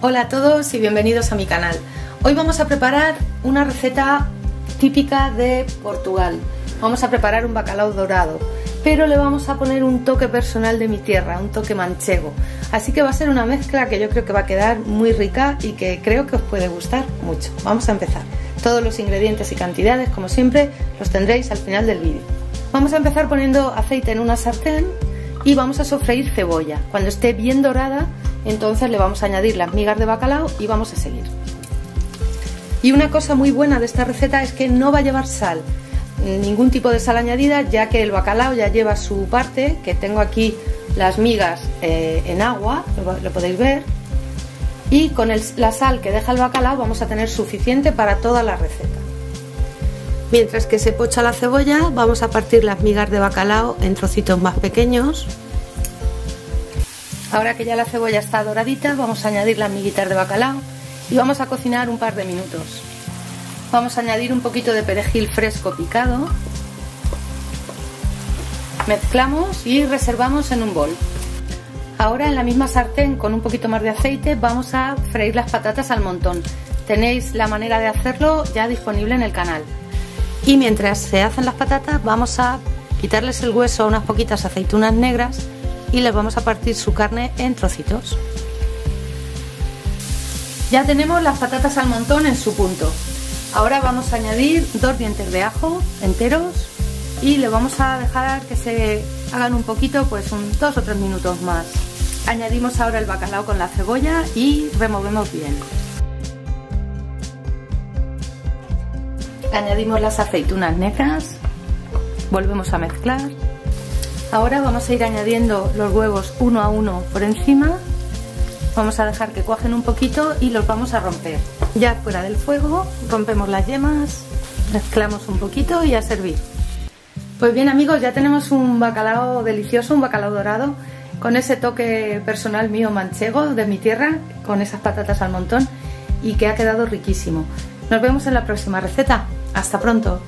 Hola a todos y bienvenidos a mi canal. Hoy vamos a preparar una receta típica de Portugal. Vamos a preparar un bacalao dorado, pero le vamos a poner un toque personal de mi tierra, un toque manchego. Así que va a ser una mezcla que yo creo que va a quedar muy rica y que creo que os puede gustar mucho. Vamos a empezar. Todos los ingredientes y cantidades, como siempre, los tendréis al final del vídeo. Vamos a empezar poniendo aceite en una sartén y vamos a sofreír cebolla. Cuando esté bien dorada, entonces le vamos a añadir las migas de bacalao y vamos a seguir. Y una cosa muy buena de esta receta es que no va a llevar sal, ningún tipo de sal añadida, ya que el bacalao ya lleva su parte, que tengo aquí las migas eh, en agua, lo, podéis ver, y con la sal que deja el bacalao vamos a tener suficiente para toda la receta. Mientras que se pocha la cebolla, vamos a partir las migas de bacalao en trocitos más pequeños Ahora que ya la cebolla está doradita, vamos a añadir las miguitas de bacalao y vamos a cocinar un par de minutos. Vamos a añadir un poquito de perejil fresco picado. Mezclamos y reservamos en un bol. Ahora en la misma sartén con un poquito más de aceite vamos a freír las patatas al montón. Tenéis la manera de hacerlo ya disponible en el canal. Y mientras se hacen las patatas vamos a quitarles el hueso a unas poquitas aceitunas negras y les vamos a partir su carne en trocitos. Ya tenemos las patatas al montón en su punto. Ahora vamos a añadir dos dientes de ajo enteros y le vamos a dejar que se hagan un poquito, pues un dos o tres minutos más. Añadimos ahora el bacalao con la cebolla y removemos bien. Añadimos las aceitunas negras, volvemos a mezclar Ahora vamos a ir añadiendo los huevos uno a uno por encima. Vamos a dejar que cuajen un poquito y los vamos a romper. Ya fuera del fuego, rompemos las yemas, mezclamos un poquito y a servir. Pues bien amigos, ya tenemos un bacalao delicioso, un bacalao dorado, con ese toque personal mío manchego de mi tierra, con esas patatas al montón y que ha quedado riquísimo. Nos vemos en la próxima receta. Hasta pronto.